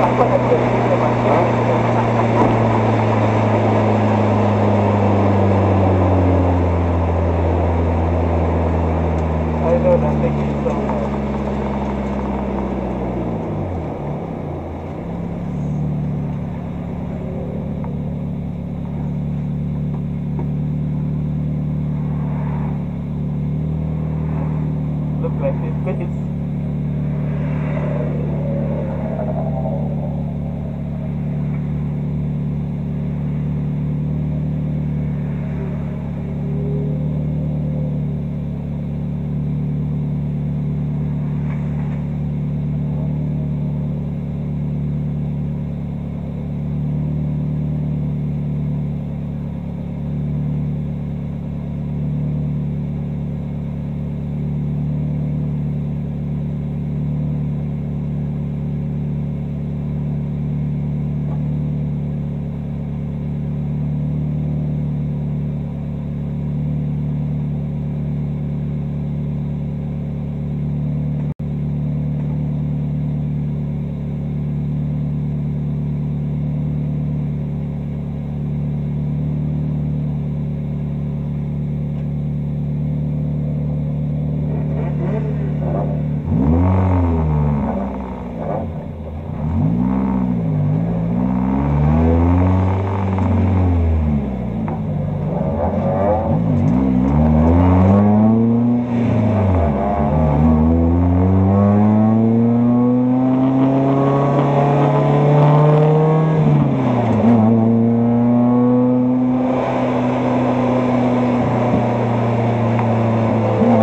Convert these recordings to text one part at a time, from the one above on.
las cosas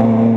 Amen.